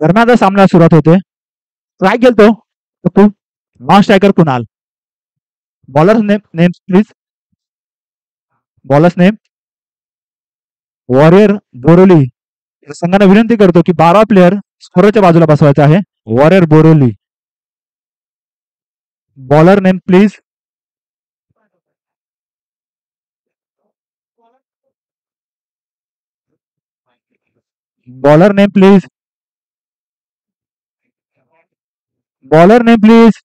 दरम्यान सामना सुरुवात होते. ट्राय केलतो Tappu non striker Kunal? Bowler name name please bowler's name warrior Boroli संघाने विनंती करतो की बारा प्लेअर स्कोरच्या बाजूला बसवायचा आहे. Warrior Boroli bowler name please bowler name please bowler name please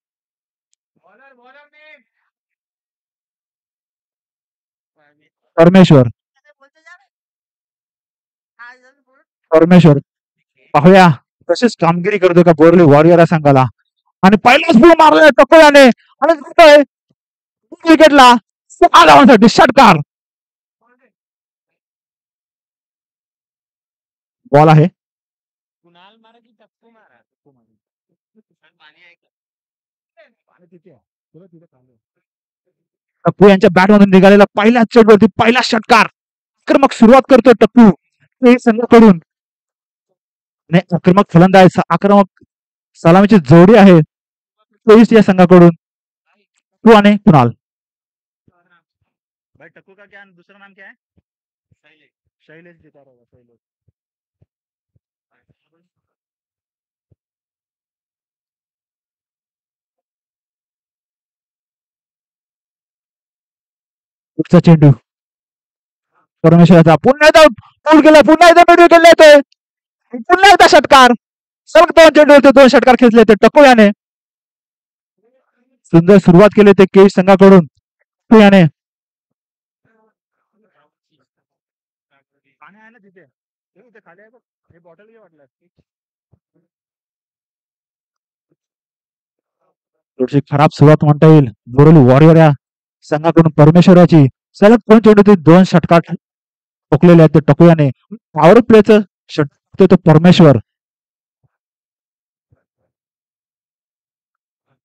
Parameshwar Parameshwar पाहूया. तशीच कामगिरी करतो का बोरली वॉरियर संघाला. आणि पहिलाच बॉल मारलाय टकोळ्याने आणि जातोय विकेटला सहा धावांसाठी षटकार. बॉल आहे कुणाल मारा की टप्पू मारा पाणी आहे टप्पू यांच्या बॅट मधून निघालेला पहिल्या चेंडूवरती पहिला षटकार. आक्रमक सुरुवात करतोय टप्पू. ते संघाकडून आक्रमक फलंदाज आक्रमक सलामीची जोडी आहे. तेवीस या संघाकडून. टप्पू आणि कुणाल? भाई टक्कू का क्या? दूसरा नाम क्या है? शैलेश. शैलेश. पुढचा चेंडू. परमेश्वराचा पुन्हा एकदा पूल केला पुन्हा एकदा मिडू केले होते पुन्हा एकदा षटकार. सलग दोन चेंडू होते दोन षटकार खेचले होते टकोयाने. सुंदर सुरुवात केली ते केश संघाकडून टकोयाने. थोडीशी खराब सुरुवात म्हणता येईल. बोरल वॉरियर या. संघाकडून परमेश्वराची सलग कोण चेंडू ते दोन षटकार ठोकलेले आहेत ते टक्कू पॉवर प्लेचं षटक तो परमेश्वर.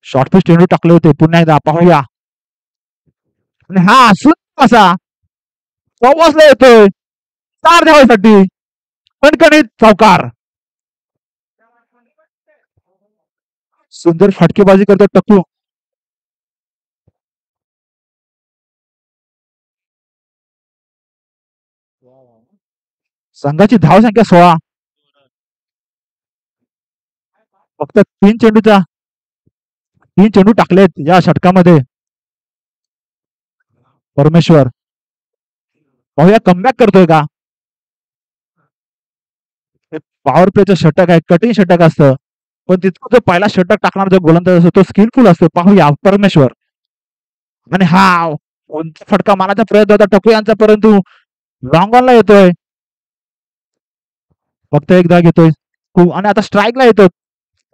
शॉर्ट पिच चेंडू टाकले होते पुन्हा एकदा पाहूया. आणि हा असून असा पोहोचला येतोय चार धावासाठी कणकणीत चौकार सुंदर फटकेबाजी करतो टकू संघाची धाव संख्या सोळा. फक्त तीन चेंडूचा तीन चेंडू टाकलेत या षटकामध्ये. परमेश्वर. पाहूया कमबॅक करतोय का? पॉवर प्लेचं षटक आहे कठीण षटक असतं. पण तिथं जो पहिला षटक टाकणार जो गोलंदाज असतो तो स्किलफुल असतो. पाहूया परमेश्वर. आणि हा उंच फटका मारायचा प्रयत्न होता? टकू यांचा परंतु लॉंग ऑनला येतोय. फक्त एकदा घेतोय. खूप आणि आता स्ट्राईकला येतो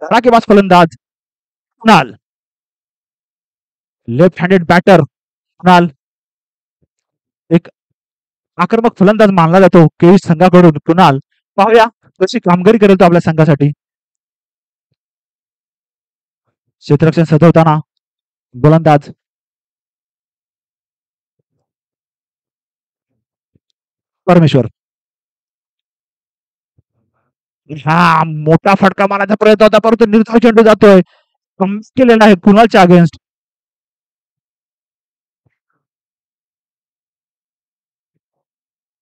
धडाकेबाज फलंदाज. Kunal? Left handed batter Kunal? एक आक्रमक फलंदाज मानला जातो केळी संघाकडून. कुणाल? पाहूया कशी कामगिरी करेल तो आपल्या संघासाठी. क्षेत्ररक्षण सजवताना गोलंदाज. परमेश्वर. हा मोठा फटका मारायचा प्रयत्न होता परंतु निर्धाव चेंडू जातोय. केलेला आहे कुणालच्या अगेन्स्ट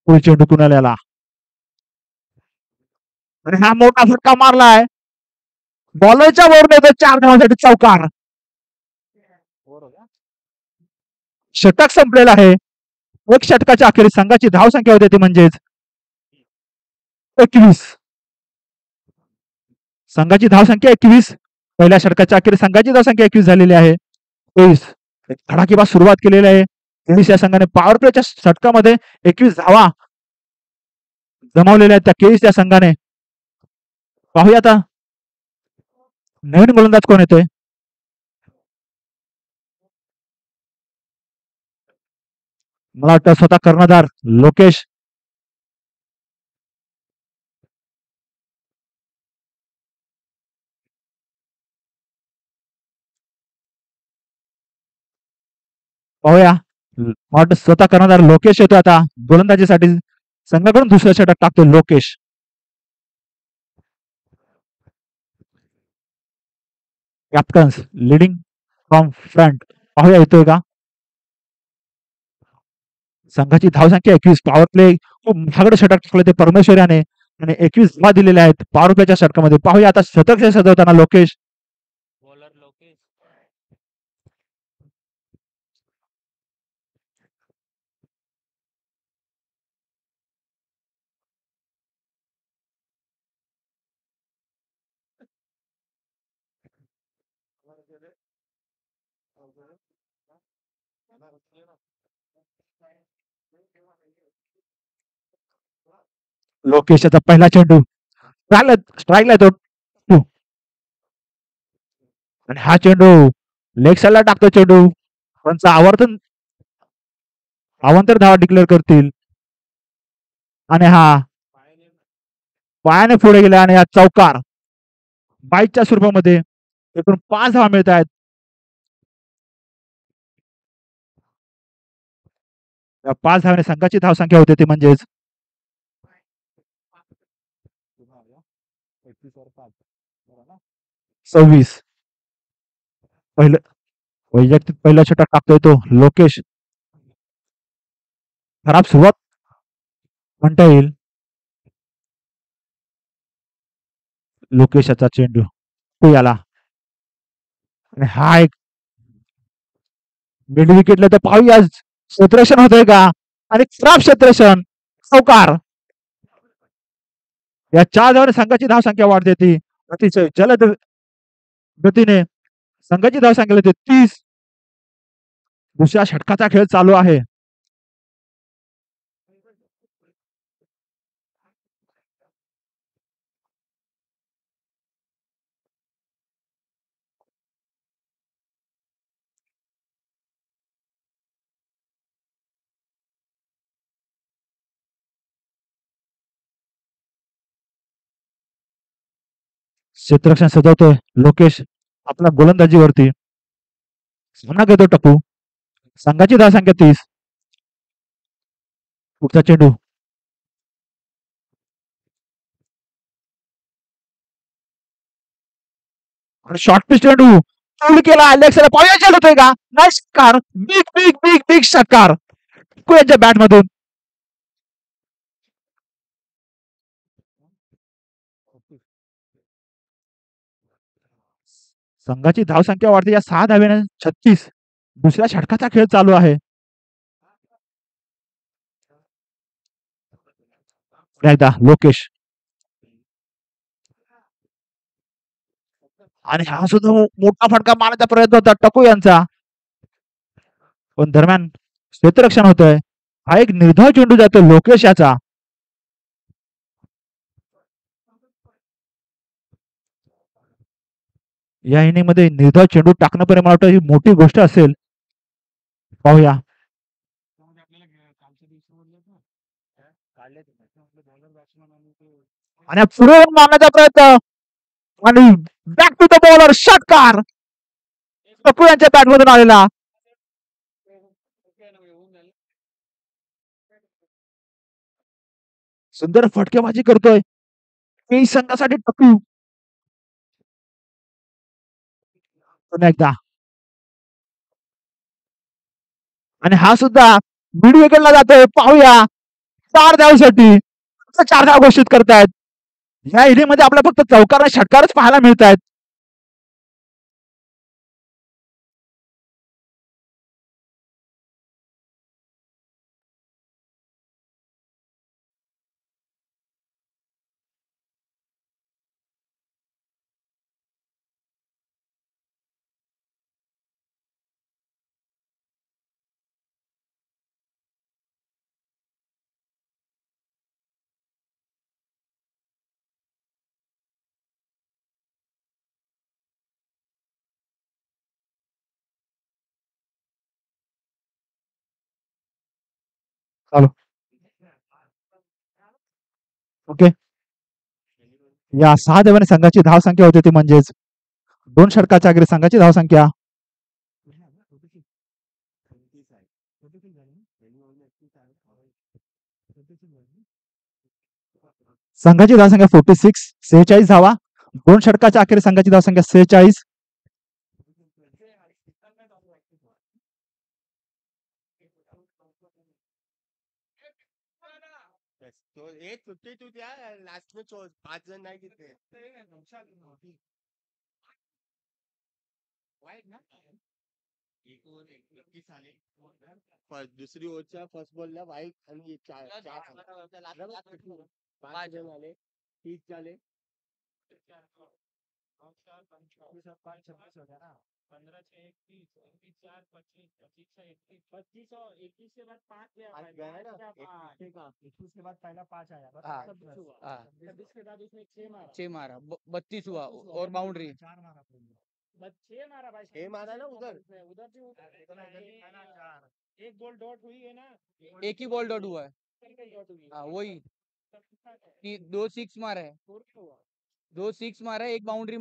चेंडू कुणाल याला आणि हा मोठा फटका मारलाय. बॉलरच्या वर येतो चार धावांसाठी चौकार. षटक संपलेला आहे. एक षटकाच्या अखेरीस संघाची धाव संख्या होती ती म्हणजेच एकवीस. संघाची धावसंख्या एकवीस. पहिल्या षटकाच्या अखेर संघाची धावसंख्या एकवीस झालेली आहे. तेवीस. एक धडाकेबाज सुरुवात केलेली आहे. तेवीस या संघाने पॉवर प्लेच्या षटकामध्ये एकवीस धावा जमावलेल्या आहेत त्या केवीस या संघाने. पाहूया आता. नवीन गोलंदाज कोण येतोय? मला वाटतं स्वतः कर्णधार लोकेश पाहूया. वाटत स्वतः कर्णधार लोकेश येतो आता. गोलंदाजीसाठी संघाकडून दुसऱ्या षटक टाकतो Lokesh. Captain's leading from front पाहूया येतोय का? संघाची धावसंख्या एकवीस. पॉवर प्ले खूप मोठ्याकडे षटक टाकले ते परमेश्वर याने आणि एकवीस धावा दिलेल्या आहेत. पॉवर प्लेच्या षटकामध्ये. पाहूया आता शतक सजवताना लोकेश बॉलर लोकेश लोकेश याचा पहिला चेंडू. स्ट्राईकला तो. टू. आणि हा चेंडू लेग साईडला टाकतो चेंडू. त्यांचं आवर्तन अवंतर धावा डिक्लेअर करतील. आणि हा पायाने पुढे गेला आणि हा चौकार. बाईकच्या स्वरूपामध्ये एकूण पाच धावा मिळत आहेत. या पाच धावाने संघाची धावसंख्या होते ती म्हणजेच सव्वीस. पहिलं वैयक्तिक पहिला षटक टाकतोय तो लोकेश. खराब सुरुवात म्हणता येईल. लोकेशाचा चेंडू तो याला आणि हा एक मिड विकेटला तर पाहूया क्षेत्ररक्षण होतंय का? आणि खराब क्षेत्ररक्षण. चौकार या चार धावाने संघाची धावसंख्या वाढते ती अतिशय जलद गतीने संघाची धावसंख्या येते तीस. दुसऱ्या षटकाचा खेळ चालू आहे. क्षेत्ररक्षण सजवतोय लोकेश, आपला गोलंदाजीवरती. सामना घेतो टप्पू. संघाची धावसंख्या तीस. पुढचा चेंडू. शॉर्ट पिच चेंडू. फुल केला अलेक्सला. पाहूया चेंडू का? नाही बिग बिग बिग बिग षटकार बॅट मधून. संघाची धावसंख्या वाढते. या सहा धाव्याने छत्तीस. दुसऱ्या षटकाचा खेळ चालू आहे. एकदा लोकेश. आणि हा सुद्धा मोठा फटका मारण्याचा प्रयत्न होता. टकू यांचा. पण दरम्यान क्षेत्ररक्षण होतंय. हा एक निर्धाव चेंडू जातो लोकेश याचा. या इनिंगमध्ये निर्धाव चेंडू टाकणं पण मला वाटतं ही मोठी गोष्ट असेल. पाहूया. आणि पुढे मारण्याचा प्रयत्न. आणि बॅक टू द बॉलर षटकार कपूर यांच्या बॅट मधून आलेला. सुंदर फटकेबाजी करतोय. संघासाठी टपू एकदा. आणि हा सुद्धा मिड विकेटला जातोय. पाहूया. चार धावसाठी फक्त चार धाव घोषित करतायत. या इनिंगमध्ये आपल्याला फक्त चौकार षटकारच पाहायला मिळत आहेत ओके। या सहा धाव्याने संघाची धाव संख्या होती ती म्हणजेच दोन षटकाच्या आगरी संघाची धाव संख्या. संघाची धावसंख्या फोर्टी सिक्स सेहेचाळीस धावा. दोन षटकाच्या अखेर संघाची धावसंख्या सेहेचाळीस. फिफ्टी टू द्या लास्ट में चो पाच जण नाही घेतले वाईट ना एक ओव्हर एकतीस आले फ़र्स्ट दुसरी ओव्हरच्या फ़र्स्ट बॉलला वाईट आणि चार चार पाच जण आले तीस झाले पंद्रह से इक्कीस इक्कीस चार पच्चीस पच्चीस से इक्कीस। पच्चीस और इक्कीस के बाद पाँच गया पाँच भाई, गया है पाँच ना? क्या एक पाँच? ठीक है। इक्कीस के बाद पहला पाँच आया। हाँ, छब्बीस हुआ। हाँ। छब्बीस के बाद उसने छह मारा। छह मारा। बत्तीस हुआ। और बाउंड्री चार मारा। छह मारा भाई। छह मारा ना उधर? उधर भी उधर। एक बॉल डॉट हुई है ना? एक ही बॉल डॉट हुआ है। हाँ वही। दो सिक्स मारा है। दो सिक्स मारा है एक बाउंड्री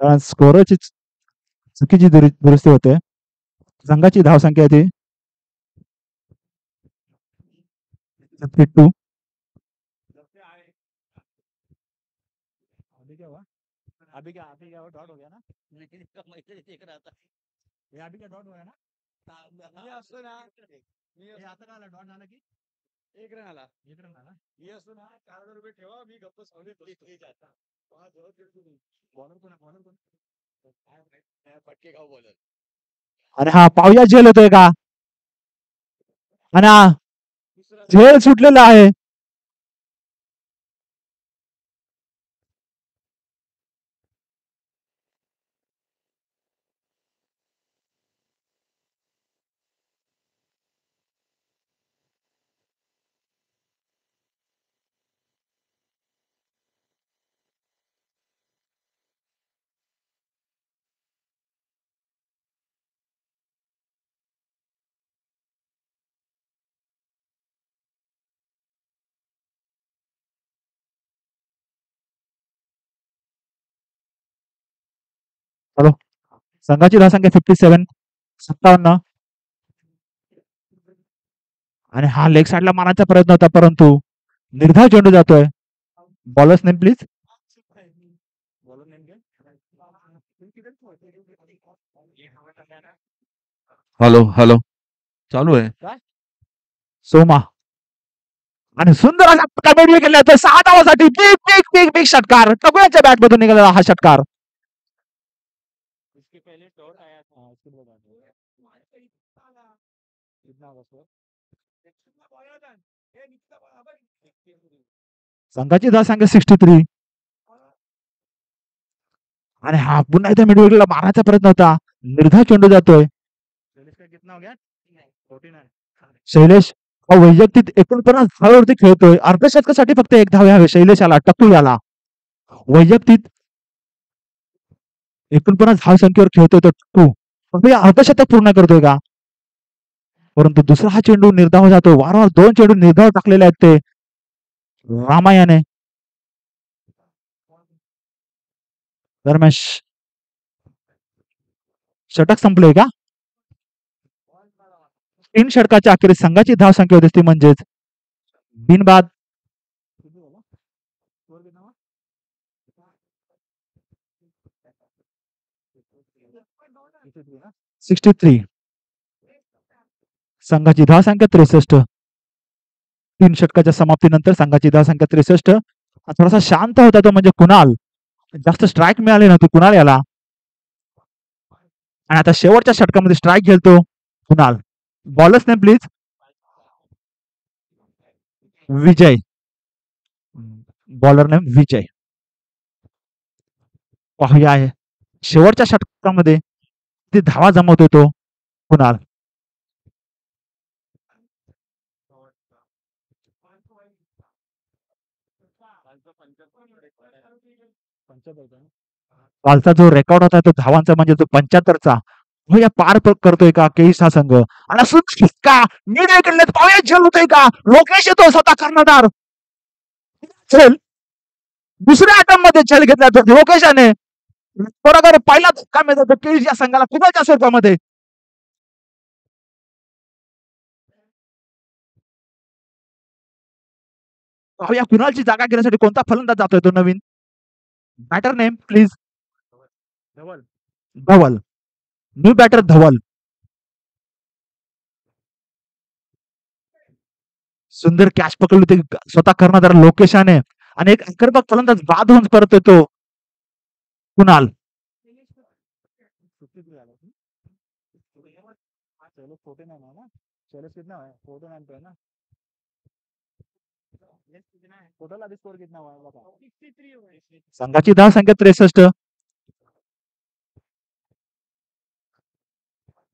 कारण स्कोरची चुकीची दुरुस- दुरुस्ती होते आहे ती फिफ्टी टू अभी क्या हुआ अभी क्या अभी क्या डॉट हो गया ना था ये अभी डॉट है असतो ना हे आता डॉट झाला की एक रन आला. एक रन आला. मी असतो ना चार हज़ार रुपये ठेवा मी गप्प खेळतो मी. बॉलर कोण बॉलर कोण फटके गाव बॉलर अरे हा पाहुया झेल होतोय का? आणि झेल सुटलेला आहे. संघाची धावसंख्या फिफ्टी सेवन सत्तावन्न. आणि हा लेग साईडला मारायचा प्रयत्न होता परंतु निर्धाव चेंडू जातोय. Bowler's name please bowler name क्या हॅलो हॅलो चालू आहे. सोमा. आणि सुंदर केल्या तर सहा धावासाठी बिग बिग बिग बिग षटकार. टकुयांच्या बॅट मधून निघालेला हा षटकार. संघाची धावसंख्या सिक्स्टी थ्री आणि हा पुन्हा एकदा मिडविकेटला मारायचा प्रयत्न होता. निर्धाव चेंडू जातोय. शैलेश वैयक्तिक एकोणपन्नास धावावरती खेळतोय. अर्धशतकासाठी फक्त एक धाव यावे शैलेश आला टक्कू याला. वैयक्तिक एकोणपन्नास धाव संख्येवर खेळतोय तो टक्कू. फक्त या अर्धशतक पूर्ण करतोय का? परंतु दुसरा हा चेंडू निर्धाव जातोय वारंवार दोन चेंडू निर्धाव टाकलेले आहेत ते. रामायाने दरम्यान ष- षटक संपलोय का? तीन षटकाच्या अखेरीस संघाची धाव संख्या होती ती ना सिक्स्टी थ्री, संघाची धाव संख्या त्रेसष्ट. तीन षटकाच्या समाप्तीनंतर संघाची दहा संख्या त्रेसष्ट. थोडासा शांत होता तो म्हणजे कुणाल. जास्त स्ट्राईक मिळाली नव्हती कुणाल याला. आणि आता शेवटच्या षटकामध्ये स्ट्राईक खेळतो Kunal. बॉलच name please Vijay. Bowler name Vijay. पाहूया आहे. शेवटच्या षटकामध्ये ते धावा जमवतो तो कुणाल. कालचा जो रेकॉर्ड होता तो धावांचा म्हणजे तो पंच्याहत्तरचा हो या पार करतोय का केळीस हा संघ? आणि असून का निर्णय करण्यात पाहूया झेल होतोय का? लोकेश येतो स्वतः कर्णधार. झेल दुसऱ्या आटममध्ये झेल घेतला तर लोकेशाने. बरोबर पहिला धक्का मिळतो केळीस या संघाला खूपच जास्त स्वरूपामध्ये? पाहूया कुणालची जागा घेण्यासाठी कोणता फलंदाज जातोय तो नवीन? Batter name please Dhawal. Dhawal. New batter Dhawal. सुंदर कॅच पकडली होती स्वतः कर्णधार लोकेशाने आणि एक आक्रमक फलंदाज बाद होऊन परत येतो कुणाल? सुट्टीत झाला चलो फोर्टी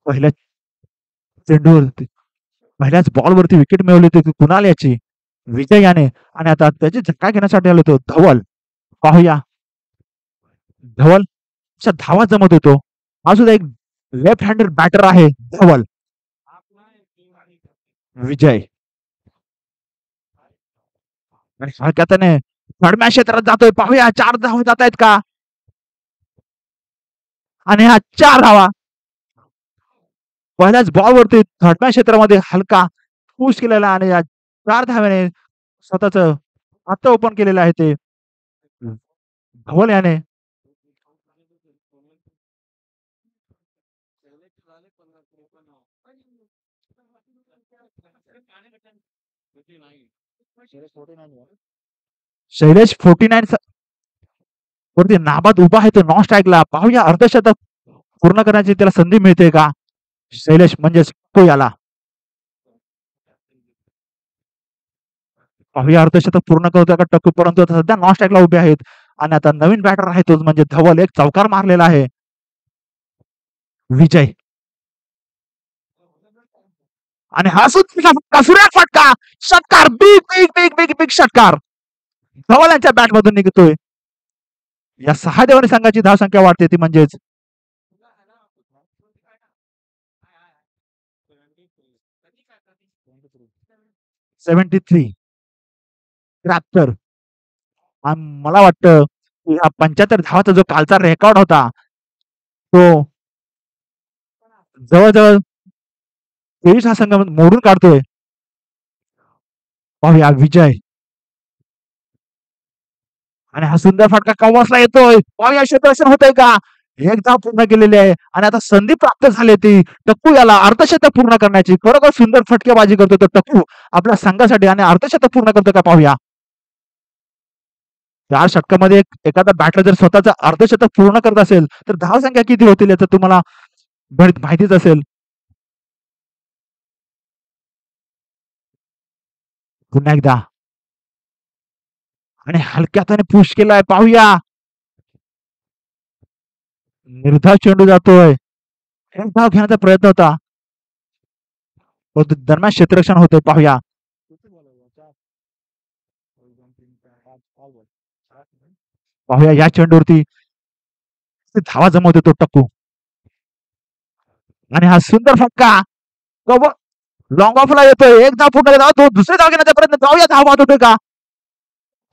पहिल्या चेंडूवरती पहिल्याच बॉलवरती विकेट मिळवली होती कुणाल याची? विजय याने. आणि आता त्याची झटका घेण्यासाठी आलो होतो. धवल. पाहूया. धवल. च्या धावा जमत होतो. हा सुद्धा एक लेफ्ट हँडेड बॅटर आहे. धवल. विजय. आणि हलक्या फडम्या क्षेत्रात जातोय. पाहूया. चार धावा जात आहेत का? आणि हा चार धावा. पहिल्याच बॉलवरती थर्डमॅन क्षेत्रामध्ये हलका पुश केलेला आणि या चार धाव्याने स्वतःच हात ओपन केलेलं आहे ते. धवल याने. शैलेश फोर्टी नाईन वरती नाबाद उभा आहे तो नॉन स्ट्राईकला पाहूया अर्धशतक पूर्ण करण्याची त्याला संधी मिळते का? शैलेश म्हणजेच तो याला. पाहूया अर्धशतक पूर्ण करतोय का? टक्कू परंतु आता सध्या नॉन स्ट्राईकला उभे आहेत. आणि आता नवीन बॅटर आहे तोच म्हणजे धवल. एक चौकार मारलेला आहे. विजय. आणि हा सुद्धा फटका. सुरेख फटका. षटकार. Big big big big big षटकार. धवल यांच्या बॅट मधून निघतोय. या सहा देवानी संघाची धावसंख्या वाढते ती म्हणजेच सेव्हन्टी थ्री. त्र्याहत्तर. आणि मला वाटतं की हा पंच्याहत्तर धावाचा जो कालचा रेकॉर्ड होता तो जवळजवळ तेवीस हा संघ मोडून काढतोय. पाहूया विजय. आणि हा सुंदर फटका कवासला येतोय. पाहूया क्षेत्ररक्षण होतंय का? एकदा पूर्ण केलेली आहे. आणि आता संधी प्राप्त झाली ती. टप्पू याला अर्धशतक पूर्ण करण्याची. खरोखर सुंदर फटकेबाजी करतो तर टप्पू आपल्या संघासाठी आणि अर्धशतक पूर्ण करतो का पाहूया. चार षटकामध्ये एक एखादा बॅटर जर स्वतःचा अर्धशतक पूर्ण करत असेल तर धाव संख्या किती होतील याचं तुम्हाला माहितीच असेल. पुन्हा एकदा. आणि हलक्या पुश केलाय. पाहूया. निर्धाव चेंडू जातोय. एक धाव घेण्याचा प्रयत्न होता. परंतु दरम्यान क्षेत्ररक्षण होतोय. पाहूया. पाहूया या चेंडूवरती धावा जमवते तो टक्कू. आणि हा सुंदर फटका. लॉंग ऑफला येतोय. एक धाव पूर्ण धाव तो दुसरे धाव घेण्याचा प्रयत्न. जाऊया. धाव बाद होतोय का?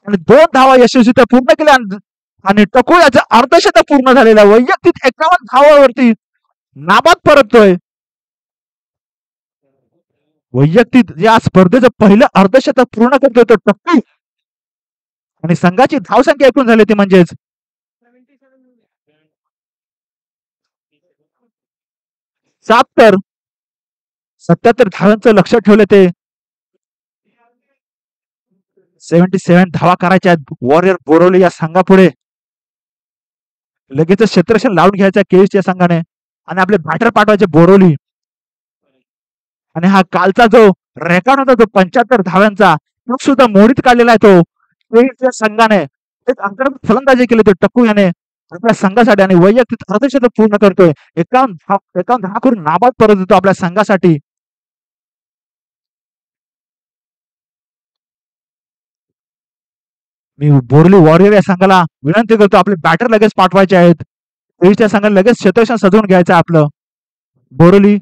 आणि दोन धावा यशस्वी पूर्ण केल्या. आणि- आणि याचं अर्धशतक पूर्ण झालेलं आहे. वैयक्तिक एकावन्न धावावरती नाबाद परततोय. वैयक्तिक या स्पर्धेचं पहिलं अर्धशतक पूर्ण करतोय तो टक्कू. आणि संघाची धावसंख्या एकूण झाली ती म्हणजेच सात तर सत्याहत्तर धावांचं लक्ष ठेवलं ते. सेव्हन्टी सेव्हन धावा करायच्या वॉरियर बोरवले या संघापुढे. लगेच क्षेत्रक्षण लावून घ्यायचा केळीच्या संघाने. आणि आपले बॅटर पाठवायचे बोरवली आणि हा कालचा जो रेकॉर्ड होता जो पंच्याहत्तर धाव्यांचा तो सुद्धा मोडीत काढलेला आहे तो. केळीच्या संघाने. एक अंतर्गत फलंदाजी केली तो टक्कू याने. आपल्या संघासाठी आणि वैयक्तिक अर्धशतक पूर्ण करतोय. एकावन्न धाव एकावन्न दहा करून नाबाद परत येतो आपल्या संघासाठी. मी बोरली वॉरियर या संघाला विनंती करतो आपले बॅटर लगेच पाठवायचे आहेत. त्या संघाला लगेच क्षेत्ररक्षण सजवून घ्यायचं आहे आपलं. बोरली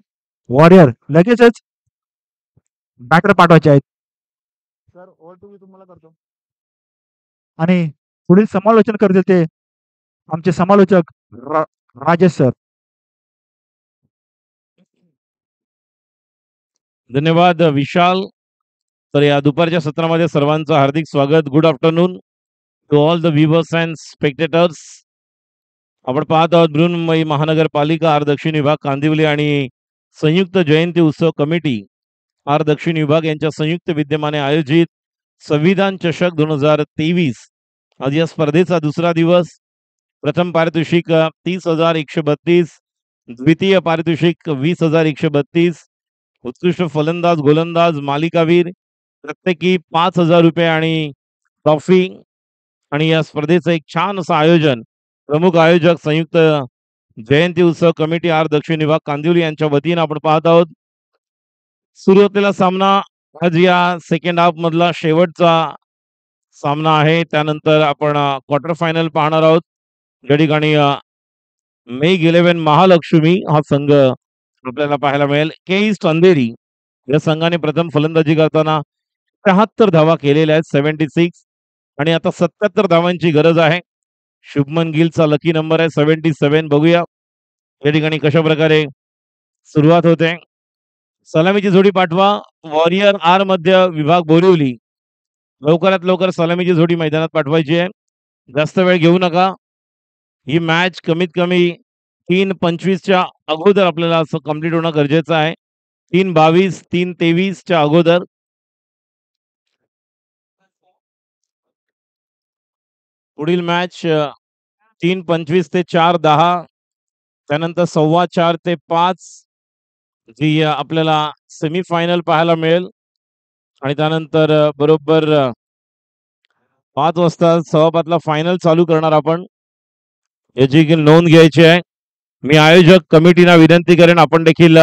वॉरियर लगेचच बॅटर पाठवायचे आहेत. सर ओव्हर टू मी तुम्हाला करतो. आणि पुढील समालोचन करतील ते आमचे समालोचक रा- राजेश सर धन्यवाद विशाल. तर या दुपारच्या सत्रामध्ये सर्वांचं हार्दिक स्वागत. Good afternoon to all the viewers and spectators आपण पाहत आहोत बृहन्मुंबई महानगरपालिका आर दक्षिण विभाग कांदिवली आणि संयुक्त जयंती उत्सव कमिटी. आर दक्षिण विभाग यांच्या संयुक्त विद्यमाने आयोजित संविधान चषक दोन हजार तेवीस. आज या स्पर्धेचा दुसरा दिवस. प्रथम पारितोषिक तीस हजार एकशे बत्तीस द्वितीय पारितोषिक वीस हजार एकशे बत्तीस. उत्कृष्ट फलंदाज गोलंदाज मालिकावीर प्रत्येकी पाच हजार रुपये आणि ट्रॉफी आणि या स्पर्धेचं एक छान असं आयोजन प्रमुख आयोजक संयुक्त जयंती उत्सव कमिटी आर दक्षिण विभाग कांदिवली यांच्या वतीनं आपण पाहत आहोत. सुरू असलेला सामना आज या सेकंड हाफ मधला शेवटचा सामना आहे. त्यानंतर आपण क्वार्टर फायनल पाहणार आहोत. या ठिकाणी मेग इलेव्हन महालक्ष्मी हा संघ आपल्याला पाहायला मिळेल. के ईस्ट अंधेरी या संघाने प्रथम फलंदाजी करताना त्र्याहत्तर धावा केलेल्या आहेत. सेव्हन्टी सिक्स आणि आता सत्याहत्तर धावांची गरज आहे. शुभमन गिलचा लकी नंबर आहे. सेव्हन्टी सेव्हन बघूया. या ठिकाणी कशा प्रकारे सुरुवात होते. सलामीची जोडी पाठवा. वॉरियर आर मध्य विभाग बोरिवली. लवकरात लवकर सलामीची जोडी मैदानात पाठवायची आहे. जास्त वेळ घेऊ नका. ही मॅच कमीत कमी तीन पंचवीसच्या अगोदर आपल्याला असं कंप्लीट होणं गरजेचं आहे. तीन बावीस तीन तेवीसच्या अगोदर पुढील मॅच तीन पंचवीस ते चार दहा त्यानंतर सव्वा चार ते पाच जी आपल्याला सेमीफायनल पाहायला मिळेल. आणि त्यानंतर बरोबर पाच वाजता सव्वा पाचला फायनल चालू करणार आपण. याची की नोंद घ्यायची आहे. मी आयोजक कमिटीना विनंती करेन आपण देखील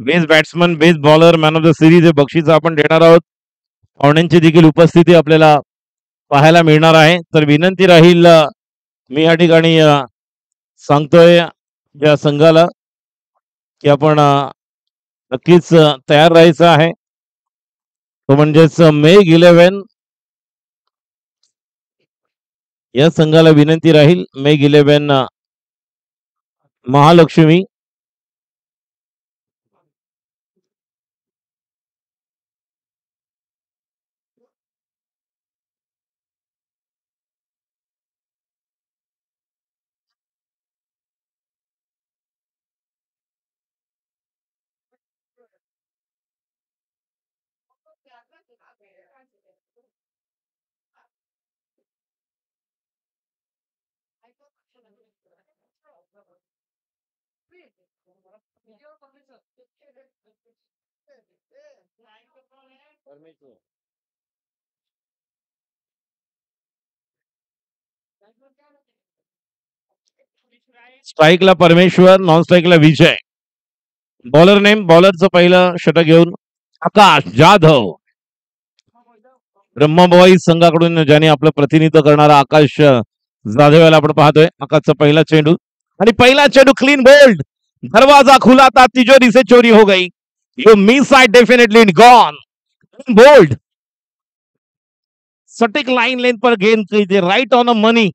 best batsman best bowler man of the series हे बक्षीस आपण देणार आहोत. पाहुण्यांची देखील उपस्थिती आपल्याला पाहायला मिळणार आहे. तर विनंती राहील मी या ठिकाणी सांगतोय या संघाला की आपण नक्कीच तयार राहायचं आहे. तो म्हणजेच मेघ इलेव्हन या संघाला विनंती राहील. मेघ इलेव्हन महालक्ष्मी स्ट्राईकला परमेश्वर नॉन स्ट्राईकला विजय. बॉलर नेम बॉलरचं पहिलं षटक घेऊन आकाश, जाधव. ब्रह्मबॉई संघाकडून ज्याने आपलं प्रतिनिधित्व करणारा आकाश, जाधव याला आपण चेंडू. आणि पहिला चेंडू क्लीन बोल्ड दरवाज़ा खुला था तिजोरी से चोरी हो गई. You miss I definitely gone bowled सटीक लाइन लेंथ पर गेंद की थी राइट ऑन अ मनी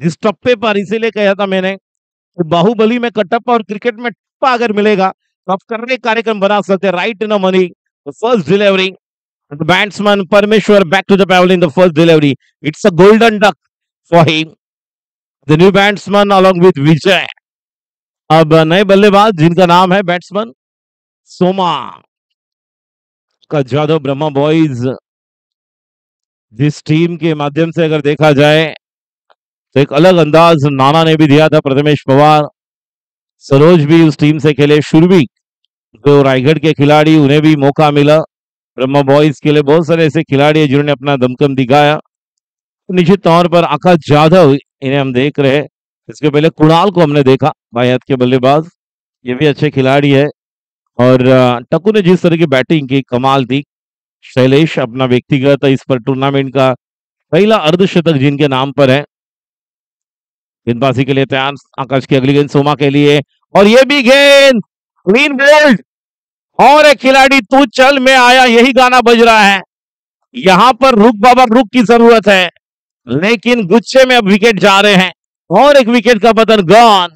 जिस टप्पे पर इसीलिए कहा था मैंने कि बाहुबली में कटप्पा और क्रिकेट में टप्पा अगर मिलेगा तो आप करने कार्यक्रम बना सकते right in a money first delivery batsman Parmeshwar back to the pavilion the first delivery. It's a golden duck for him. The new batsman along with Vijay अब नए बल्लेबाज जिनका नाम है बैट्समैन सोमा। का जादव ब्रह्मा बॉयज़ जिस टीम के माध्यम से अगर देखा जाए तो एक अलग अंदाज नाना ने भी दिया था प्रथमेश पवार। सरोज भी उस टीम से खेले, शुरवी जो रायगढ़ के खिलाड़ी, उन्हें भी मौका मिला। ब्रह्मा बॉयज़ के लिए बहुत सारे ऐसे खिलाड़ी हैं जिन्होंने अपना दमकम दिखाया। निश्चित तौर पर आकाश जाधव इन्हें हम देख रहे हैं। इसके पहले कुणाल को हमने देखा बायत के बल्लेबाज। ये भी अच्छे खिलाड़ी है। और टकू ने जिस तरह की बैटिंग की, कमाल थी शैलेश अपना व्यक्तिगत इस पर टूर्नामेंट का पहला अर्धशतक जिनके नाम पर है। गेंदबाजी के लिए तैयार, आकाश की अगली गेंद सोमा के लिए। और ये भी गेंद! क्लीन बोल्ड और एक खिलाड़ी तू चल में आया, यही गाना बज रहा है। यहाँ पर रुक बाबा, रुक की ज़रूरत है। लेकिन गुच्छे में अब विकेट जा रहे हैं। और एक विकेट का पतन गॉन।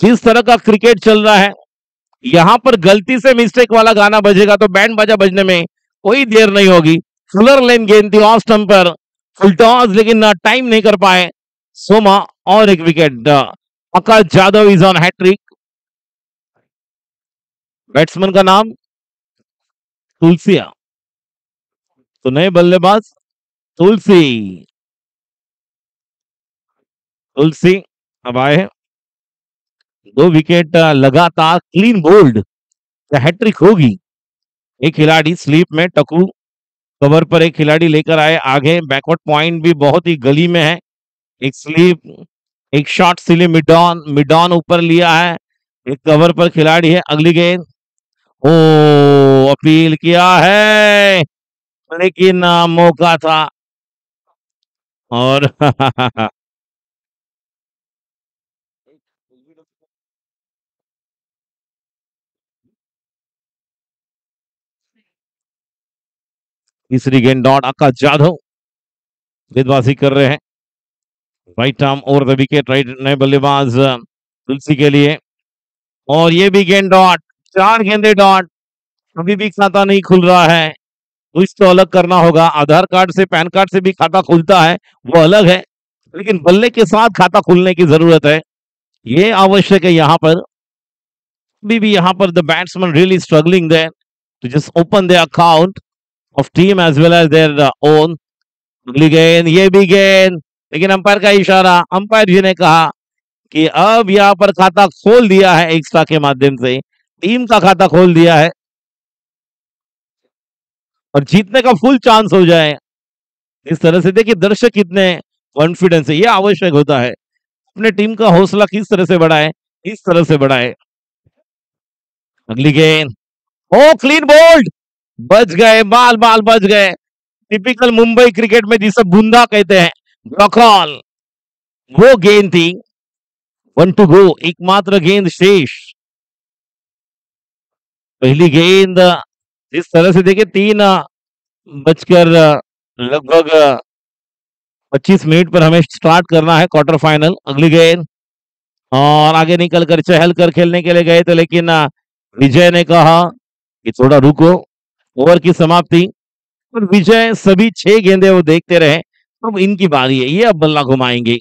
जिस तरह का क्रिकेट चल रहा है यहाँ पर गलती से मिस्टेक वाला गाना बजेगा तो बैंड बाजा बजने में कोई देर नहीं होगी। फुलर लेन गेंद थी ऑफ़ स्टंप पर। फुल टॉस लेकिन टाइम नहीं कर पाए। सोमा और एक wicket Akash Jadhav is on hattrick batsman का नाम तुलसिया तो नए बल्लेबाज तुलसी। तुलसी, अब आए हैं। दो विकेट लगातार क्लीन बोल्ड हैट्रिक होगी। एक खिलाड़ी स्लीप में टकू कवर पर एक खिलाड़ी लेकर आए, आगे बैकवर्ड पॉइंट भी बहुत ही गली में है। एक स्लीप एक शॉट सिली मिडॉन मिडॉन ऊपर लिया है। एक कवर पर खिलाड़ी है, अगली गेंद। ओ, अपील किया है, लेकिन मौका था। और तीसरी गेंद डॉट आकाश जाधव। गेंदबाजी कर रहे हैं। Right arm over the wicket right नए बल्लेबाज तुलसी के लिए। और ये भी गेंद डॉट, चार गेंदे डॉट। अभी भी खाता नहीं खुल रहा है। तो इसको अलग करना होगा। आधार कार्ड से, पैन कार्ड से भी खाता खुलता है। वो अलग है। लेकिन बल्ले के साथ खाता खुलने की ज़रूरत है। ये आवश्यक है यहाँ पर। अभी भी यहाँ पर the batsman really struggling there to just open the account of team as well as their own अगली गेंद ये भी गेंद लेकिन अंपायर का इशारा अंपायर जी ने कहा कि अब यहाँ पर खाता खोल दिया है एक्स्ट्रा के माध्यम से टीम का खाता खोल दिया है और जीतने का फुल चांस हो जाए इस तरह से देखिए दर्शक कितने कॉन्फिडेंस है ये आवश्यक होता है अपने टीम का हौसला किस तरह से बढ़ाए इस तरह से बढ़ाए अगली गेंद ओ क्लीन बोल्ड बच गए, बाल बाल बच गए। टिपिकल मुंबई क्रिकेट में जिसे बुंदा कहते हैं ब्रॉकॉल वो गेंद थी। वन टू गो एकमात्र गेंद शेष। पहली गेंद इस तरह से देखिए तीन बजकर लगभग पच्चीस मिनट पर हमें स्टार्ट करना है क्वार्टर फाइनल अगली गेंद। और आगे निकल कर चहल कर खेलने के लिए गए थे, लेकिन विजय ने कहा कि थोड़ा रुको। ओवर की समाप्ति। और विजय सभी छह गेंदे वो देखते रहे। अब इनकी बारी है, ये अब बल्ला घुमाएँगे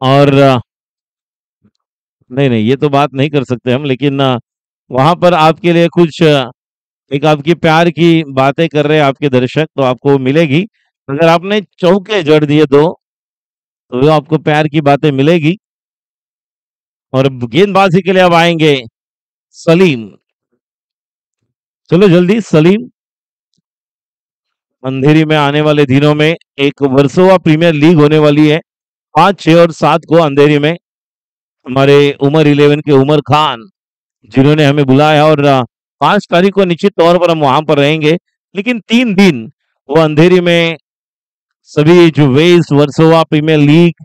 और नहीं नहीं, ये तो बात नहीं कर सकते हम, लेकिन वहाँ पर आपके लिए कुछ एक आपकी प्यार की बातें कर रहे हैं आपके दर्शक तो आपको मिलेगी। अगर आपने चौके जड़ दिए दो तो आपको प्यार की बातें मिलेगी। और गेंदबाजी के लिए अब आएँगे सलीम। चलो जल्दी, सलीम। अंधेरी में आने वाले दिनों में एक वर्सोवा प्रीमियर लीग होने वाली है। पाँच, छह और सात को अंधेरी में। हमारे उमर इलेवन के उमर खान, जिन्होंने हमें बुलाया और पाँच तारीख को निश्चित तौर पर हम वहाँ पर रहेंगे। लेकिन तीन दिन, वो अंधेरी में सभी जो वेस्ट वर्सोवा प्रीमियर लीग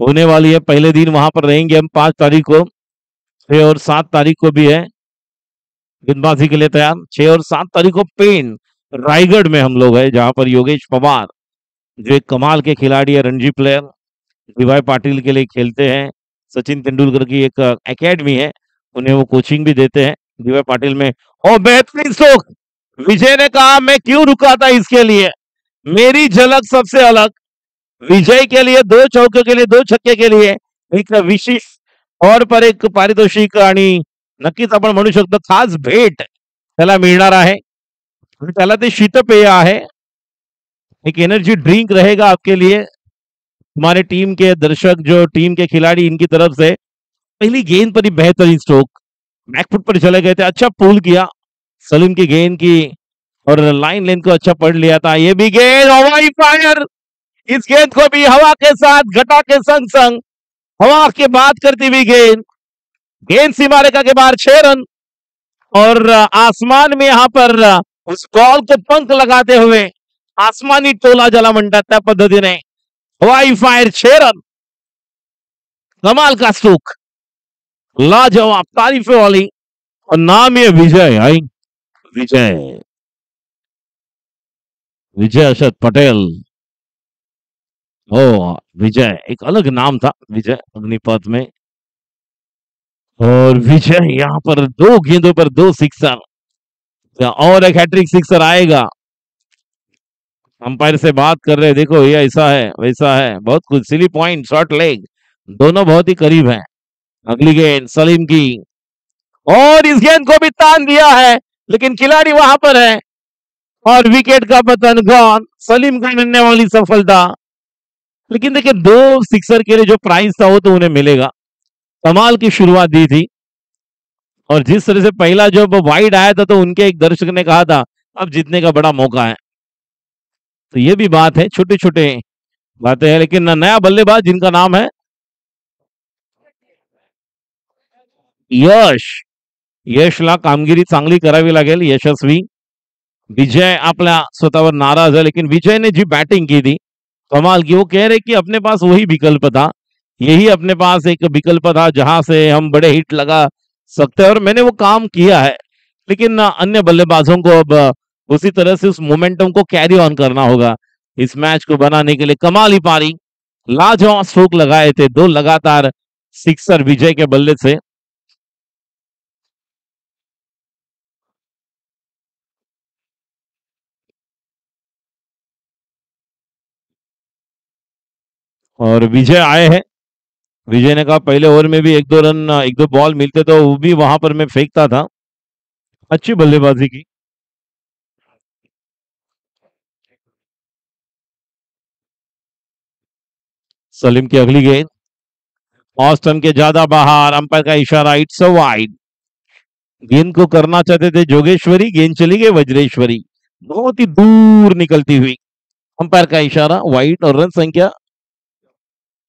होने वाली है, पहले दिन वहाँ पर रहेंगे हम पाँच तारीख को। छह और सात तारीख को भी है। गेंदबाजी के लिए तैयार। छह और सात तारीख को पेन, रायगढ़ में हम लोग है, जहाँ पर योगेश पवार, जो एक कमाल के खिलाड़ी है, रणजी प्लेयर डीवाई पाटिल के लिए खेलते हैं। सचिन तेंदुलकर की एक एकेडमी है, उन्हें वो कोचिंग भी देते हैं। डीवाई पाटिल में, और बेहतरीन स्ट्रोक विजय ने कहा, मैं क्यों रुका था इसके लिए? मेरी झलक सबसे अलग। विजय के लिए दो चौके के लिए, दो छक्के के लिए, एक विशेष और पर एक पारितोषिक नक्कीच आपण खास भेट ते शीतपेय आहे. एक एनर्जी ड्रिंक रहेगा आपके लिए. हमारे टीम के दर्शक जो टीम के खिलाड़ी इनकी तरफ़ से पहली गेंद पर ही बेहतरीन स्ट्रोक बैकफुट पर चले गए थे अच्छा पुल किया. सलीम की गेंद की और लाइन लेन को अच्छा पढ़ लिया था। ये भी गेंद हवाई फायर इस गेंद को भी हवा के साथ, घटा के संग संग हवा के बात करती हुई गेंद। गेंद सीमा रेखा के बाहर छह रन। और आसमान में यहाँ पर उस बॉल को पंख लगाते हुए आसमानी टोला म्हणतात त्या पद्धतीने हवाई फायर, छह रन। कमाल का स्ट्रोक लाजवाब तारीफे वाली। और नाम ये विजय, आई। विजय। विजय अशद पटेल। ओ, विजय। एक अलग नाम था, विजय अग्निपथ में। और विजय यहाँ पर दो गेंदों पर दो सिक्सर। और एक हैट्रिक सिक्सर आएगा। अंपायर से बात कर रहे हैं, देखो ये ऐसा है वैसा है। बहुत कुछ सिली पॉइंट शॉर्ट लेग दोनों बहुत ही करीब हैं। अगली गेंद सलीम की। और इस गेंद को भी तान दिया है लेकिन खिलाड़ी वहाँ पर है। और विकेट का पतन गॉन सलीम का मिलने वाली सफलता। लेकिन देखिए दो सिक्सर के लिए जो प्राइस था वो तो उन्हें मिलेगा। कमाल की शुरुआत दी थी। और जिस तरह से पहला जब वाइड आया था तो उनके एक दर्शक ने कहा था, अब जीतने का बड़ा मौका है। तो ये भी बात है छोटे छोटे बातें हैं, लेकिन नया बल्लेबाज जिनका नाम है, यश, यशला कामगिरी चांगली करावी लागेल, यशस्वी। विजय आपल्या स्वतःवर नाराज़ है, लेकिन विजय ने जी बैटिंग की थी। कमाल की, वो कह रहे कि अपने पास वही विकल्प था। यही अपने पास एक विकल्प था जहाँ से हम बड़े हिट लगा सकते हैं और मैंने वो काम किया है। लेकिन अन्य बल्लेबाजों को अब उसी तरह से उस मोमेंटम को कैरी ऑन करना होगा। इस मैच को बनाने के लिए कमाल ही पारी। लाजवाब स्ट्रोक लगाए थे, दो लगातार सिक्सर विजय के बल्ले से। और विजय आए हैं। विजय ने कहा, पहले ओवर में भी एक दो रन, एक दो बॉल मिलते तो वो भी वहाँ पर मैं फेंकता था। अच्छी बल्लेबाजी की। सलीम की अगली गेंद। ऑस्टन के ज़्यादा बाहर, अंपायर का इशारा इट्स वाइड गेंद को करना चाहते थे जोगेश्वरी, गेंद चली गई वज्रेश्वरी। बहुत ही दूर निकलती हुई। अंपायर का इशारा वाइड और रन संख्या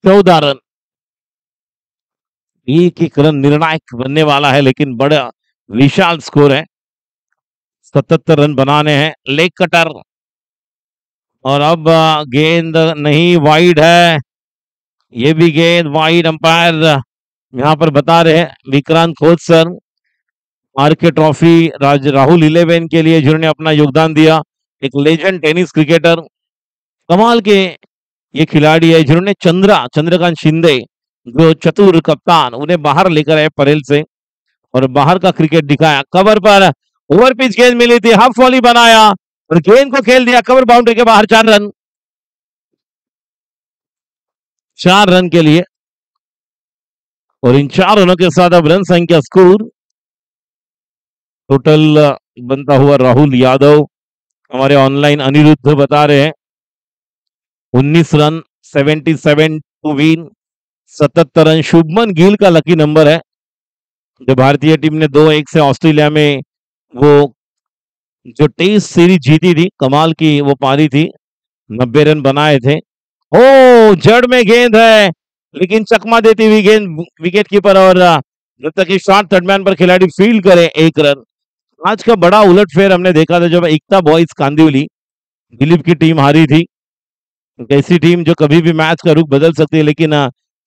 चौदह रन। एक एक रन निर्णायक बनने वाला है, लेकिन बड़ा विशाल स्कोर है। सतहत्तर रन बनाने हैं लेग कटर। और अब गेंद नहीं वाइड है। ये भी गेंद वाइड अंपायर यहाँ पर बता रहे हैं, Vikrant Khot sir R K trophy Raj, Rahul eleven के लिए जिन्होंने अपना योगदान दिया। एक लेजेंड टेनिस क्रिकेटर कमाल के ये खिलाड़ी है, जिन्होंने चंद्रा, चंद्रकांत शिंदे जो चतुर कप्तान उन्हें बाहर लेकर आए परेल से और बाहर का क्रिकेट दिखाया। कवर पर ओवर पिच गेंद मिली थी, हाफ़ वॉली बनाया और गेंद को खेल दिया। कवर बाउंड्री के बाहर चार रन। चार रन के लिए और इन चार रनों के साथ अब रन संख्या स्कोर टोटल बनता हुआ राहुल यादव हमारे ऑनलाइन अनिरुद्ध बता रहे हैं। 19 run 77 to win. 77 run. Shubman Gill का लकी नंबर है, जो भारतीय टीम ने दो एक से ऑस्ट्रेलिया में वो, जो टेस्ट सीरीज़ जीती थी, कमाल की वो पारी थी, नब्बे रन बनाए थे। ओ, जड़ में गेंद है, लेकिन चकमा देती हुई गेंद विकेट कीपर और जब तक शॉर्ट थर्डमैन पर खिलाड़ी फ़ील्ड करे एक रन। आज का बड़ा उलट उलटफेर हमने देखा था, जब एकता बॉयज़ कांदिवली, दिलीप की टीम हारी थी। ऐसी टीम जो कभी भी मैच का रुख बदल सकती है, लेकिन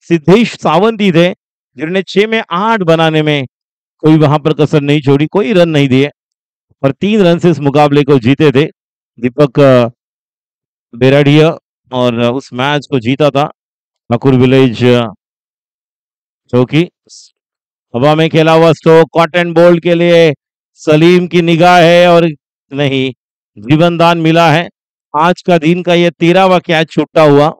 सिद्धेश सावंत ही थे, जिन्होंने छह में आठ बनाने में कोई वहाँ पर कसर नहीं छोड़ी, कोई रन नहीं दिए और तीन रन से इस मुकाबले को जीते थे। दीपक बेराडिया और उस मैच को जीता था। ठाकुर विलेज चौकी। हवा में खेला हुआ स्ट्रोक कॉटन बोल्ट के लिए सलीम की निगाह है और नहीं जीवन दान मिला है। आज का दिन का यह तेरहवा कैच छुट्टा हुआ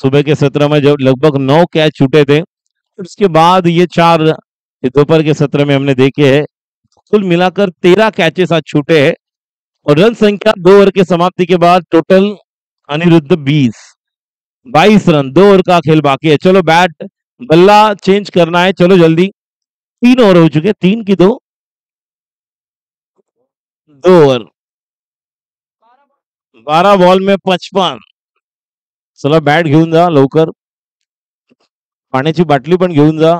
सुबह के सत्र में जब लगभग नौ कैच छूटे थे उसके बाद ये चार दोपहर के सत्र में हमने देखे है, कुल मिलाकर तेरह कैचेस आज छूटे हैं और रन संख्या दो ओवर के समाप्ति के बाद टोटल अनिरुद्ध बीस, बाईस रन, दो ओवर का खेल बाकी है। चलो बैट, बल्ला चेंज करना है, चलो जल्दी। तीन ओवर हो चुके तीन की दो। दो ओवर। बारह बॉल में पचपन। चला बॅट घेऊन जा लवकर. पाण्याची बाटली पण घेऊन जा.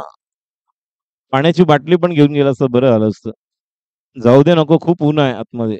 पाण्याची बाटली पण घेऊन गेला असतं बरं झालं असतं. जाऊ दे नको खूप ऊन आहे आतमध्ये.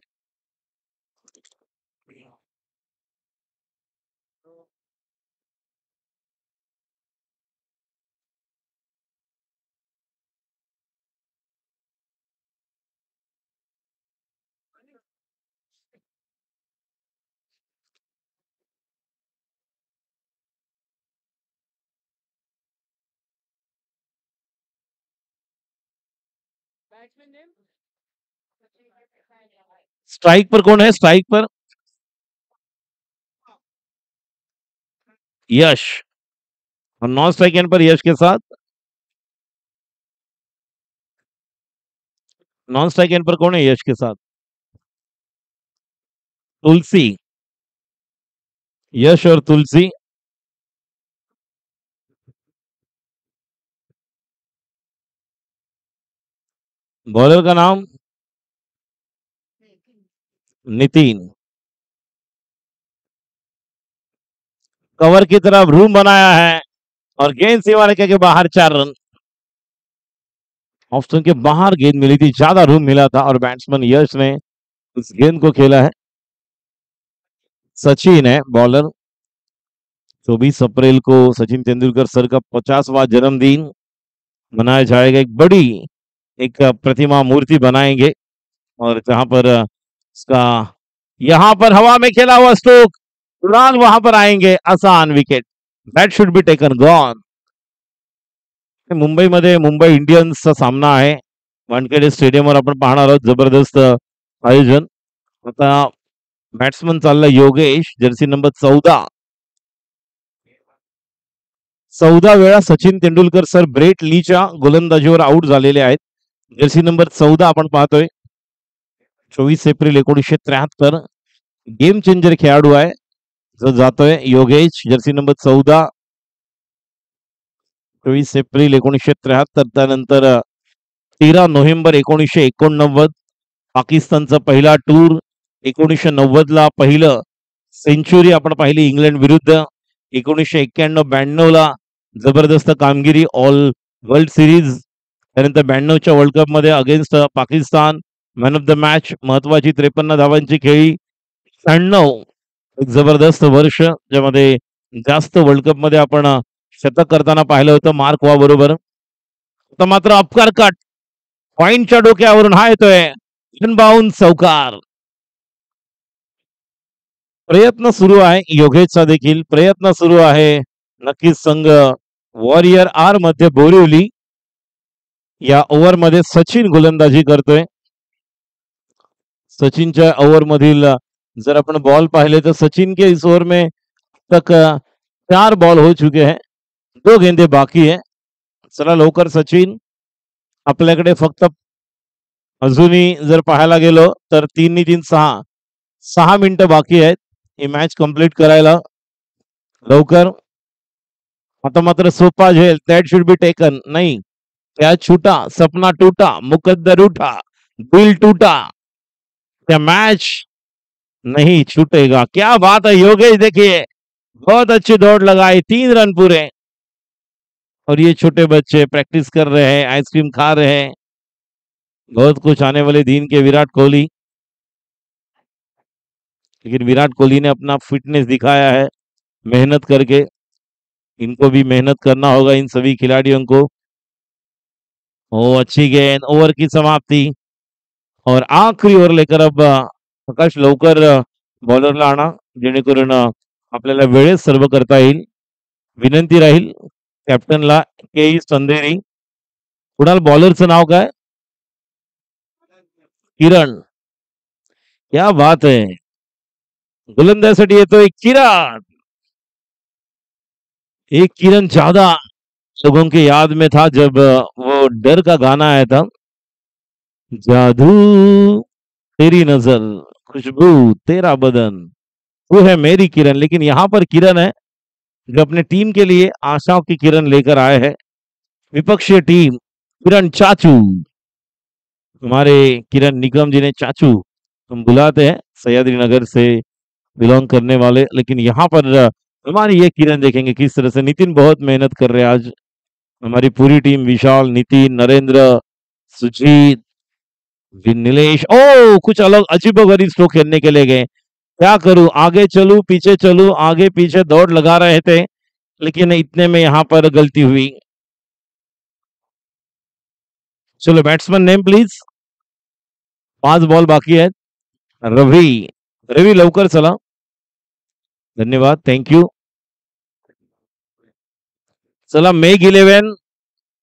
स्ट्राइक पर कौन है? स्ट्राइक पर। यश। और नॉन स्ट्राइक एंड पर यश के साथ। नॉन स्ट्राइक एंड पर कौन है? यश के साथ। तुलसी। यश और तुलसी। बॉलर का नाम? नितिन। कवर की तरफ़ रूम बनाया है और गेंद सीमा रेखा के बाहर चार रन। ऑफ़ के बाहर गेंद मिली थी, ज़्यादा रूम मिला था और बैट्समैन यश ने उस गेंद को खेला है। सचिन है बॉलर। 24 अप्रैल को सचिन तेंदुलकर सर का पचासवा जन्मदिन मनाया जाएगा। एक बड़ी एक प्रतिमा मूर्ति बनाएँगे और जहाँ पर उसका यहाँ पर हवा में खेला हुआ स्ट्रोक कुणाल वहाँ पर आएँगे, आसान wicket that should be taken gone मुंबईमध्ये मुंबई इंडियन्सचा सामना आहे. वानखेडे स्टेडियमवर आपण पाहणार आहोत, ज़बरदस्त आयोजन. आता बॅट्समन चालला योगेश जर्सी नंबर चौदा. चौदा वेळा सचिन तेंडुलकर, सर ब्रेट लीच्या गोलंदाजीवर आउट झालेले आहेत. जर्सी नंबर चौदा आपण पाहतोय. चोवीस एप्रिल एकोणीसशे त्र्याहत्तर. गेम चेंजर खेळाडू आहे. जो जातोय योगेश जर्सी नंबर चौदा. चोवीस एप्रिल एकोणीसशे त्र्याहत्तर. त्यानंतर तेरा नोव्हेंबर एकोणीसशे एकोणनव्वद. पाकिस्तानचा पहिला टूर एकोणीसशे नव्वद ला पहिलं सेंचुरी आपण पाहिली इंग्लंड विरुद्ध. एकोणीसशे एक्क्याण्णव ब्याण्णव ला जबरदस्त कामगिरी ऑल वर्ल्ड सिरीज त्यानंतर ब्याण्णवच्या world कपमध्ये against Pakistan man of the match महत्वाची त्रेपन्न धावांची खेळी शहाण्णव एक जबरदस्त वर्ष ज्यामध्ये जास्त वर्ल्ड कपमध्ये आपण शतक करताना पाहिलं होतं मार्क वा बरोबर आता मात्र अपकार कट. पॉइंटच्या डोक्यावरून हा येतोय. बाहून चौकार प्रयत्न सुरू आहे. योगेशचा देखील प्रयत्न सुरू आहे. नक्कीच संघ वॉरियर आरमध्ये बोरिवली. या ओव्हर मध्ये सचिन गोलंदाजी करतोय. सचिनच्या ओव्हर मधील, जर अपन बॉल पाहिले तो सचिन के इस ओवर में तक चार बॉल हो चुके हैं. दो गेंदे बाकी है. चला लवकर सचिन. आपल्याकडे फक्त अजूनही जर पाहायला गेलो, तर तीन नी तीन सहा सहा मिनिटं बाकी आहेत. ही मॅच कंप्लीट करायला लवकर. आता मात्र सोपा झेल दॅट शुड बी टेकन नाही. क्या छूटा, सपना टूटा, मुकद्दर उठा, दिल टूटा। क्या मैच नहीं छूटेगा। क्या बात है, योगेश देखिए, बहुत अच्छी दौड़ लगाई, तीन रन पूरे। और ये छोटे बच्चे प्रैक्टिस कर रहे हैं, आइसक्रीम खा रहे हैं। बहुत कुछ आने वाले दिन के, विराट कोहली। लेकिन विराट कोहली ने अपना फिटनेस दिखाया है, मेहनत करके। इनको भी मेहनत करना होगा इन सभी खिलाड़ियों को। ओ, अच्छी गेंद, ओवर की समाप्ति। और आखरी ओव्हर लेकर अब, प्रकाश लवकर बॉलरला आणा जेणेकरून, आपल्याला वेळेत सर्व करता विनंती राहील कॅप्टनला के ई कुणाल बॉलरचं नाव काय? किरण. क्या बात है. गोलंदाजीसाठी येतोय किरण. एक किरण ज़्यादा लोगों के याद में था जब वो डर का गाना आया था। जादू, तेरी नज़र, खुशबू, तेरा बदन, वो है मेरी किरण। लेकिन यहाँ पर किरण है, जो अपने टीम के लिए आशाओं की किरण लेकर आए हैं। विपक्षीय टीम, किरण चाचू। हमारे किरण निगम जी ने चाचू हम बुलाते हैं, सह्याद्री नगर से बिलोंग करने वाले। लेकिन यहाँ पर हमारी ये किरण देखेंगे किस तरह से नितिन बहुत मेहनत कर रहे हैं आज। हमारी पूरी टीम विशाल, नितिन, नरेंद्र, सुजीत नीलेश, ओ, कुछ अलग अजीब गरीब स्ट्रोक खेलने के लिए गए। क्या करूँ? आगे चलू, पीछे चलू, आगे पीछे दौड़ लगा रहे थे, लेकिन इतने में यहाँ पर गलती हुई। चलो बैट्समैन नेम प्लीज़ पाँच बॉल बाकी है। रवि रवि लवकर चला। धन्यवाद थँक्यू चला मेघ इलेव्हन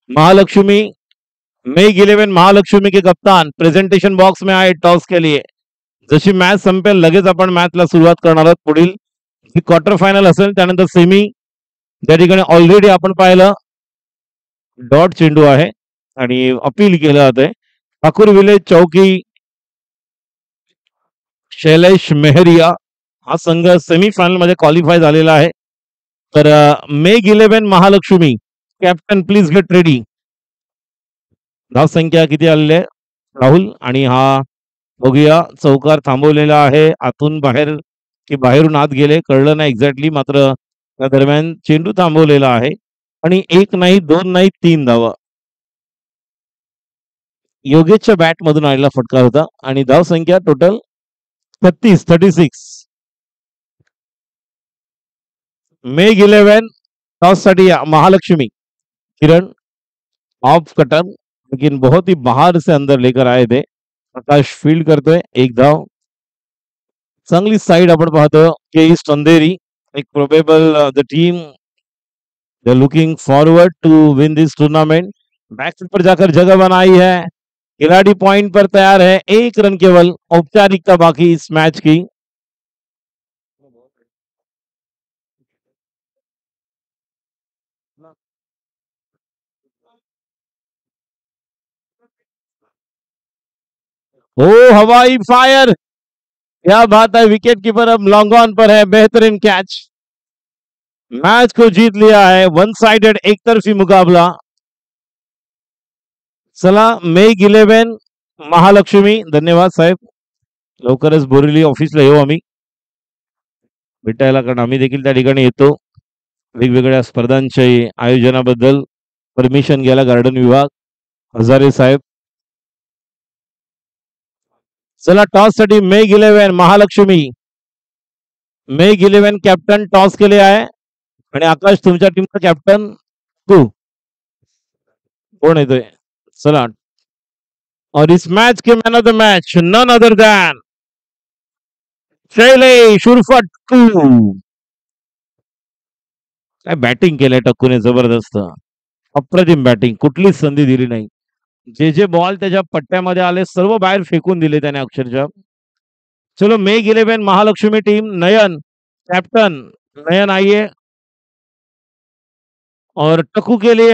महालक्ष्मी मेघ इलेव्हन महालक्ष्मी के कप्तान प्रेझेंटेशन बॉक्स में आए टॉस के लिए। जशी मॅच संपेल सुरुवात करणार आहोत पुढील. जी क्वार्टर फायनल असेल सेमी ऑलरेडी आपण पाहिलं डॉट चेंडू आणि अपील जातंय. ठाकूर विलेज चौकी, शैलेश मेहरिया, हा संघ सेमीफायनल मध्ये क्वालिफाय आहे. तर Megh eleven Mahalakshmi. Captain please get ready धाव संख्या किती आलेली आहे? राहुल आणि हा बघूया चौकार थांबवलेला आहे. आतून बाहेर की बाहेरून आत गेले कळलं नाही एक्झॅक्टली मात्र त्या दरम्यान चेंडू थांबवलेला आहे. आणि एक नाही दोन नाही तीन धावा. योगेशच्या बॅट मधून आलेला फटका होता. आणि धाव संख्या टोटल छत्तीस thirty six Megh eleven toss साठी महालक्ष्मी किरण ऑफ़ कटन, लेकिन बहुत ही बाहर से अंदर लेकर आए थे। आकाश फ़ील्ड करतोय एक धाव चांगली साईड आपण पाहतो के ईस्ट अंधेरी, एक probable the team they looking forward to win this tournament back पर जाकर जगह बनाई है। खिलाड़ी पॉइंट पर तैयार है, एक रन केवल, औपचारिकता बाकी इस मैच की। ओ, हवाई फायर। क्या बात है विकेट कीपर अब लॉन्ग ऑन पर है, बेहतरीन कैच मैच को जीत लिया है वन साइडेड एक तरफी मुकाबला। चला मेघ इलेव्हन महालक्ष्मी। धन्यवाद साहेब। लवकरच बोरिवली ऑफिसला येऊ आम्ही। भेटायला कारण आम्ही देखील त्या ठिकाणी येतो. वेगवेगळ्या स्पर्धांच्या आयोजनाबद्दल परमिशन घ्यायला गार्डन विभाग, हजारे साहेब चला टॉस साठी मेघ इलेव्हन, महालक्ष्मी. मेघ इलेव्हन कॅप्टन टॉस केले आहे आणि आकाश, तुमच्या टीमचा कॅप्टन तू. कोण येतोय चला. और इस मैच के man of the match none other than Shailesh उर्फ़ Takku काय बॅटिंग केलंय टक्कूने, ज़बरदस्त. अप्रतिम बॅटिंग कुठलीच संधी दिली नाही. जे जे बॉल त्याच्या पट्ट्यामध्ये आले, सर्व बाहेर फेकून दिल अक्षरशः. चलो मे eleven, Mahalakshmi team, Nayan captain Nayan आइए और टकू के लिए